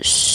Shh.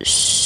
Shh.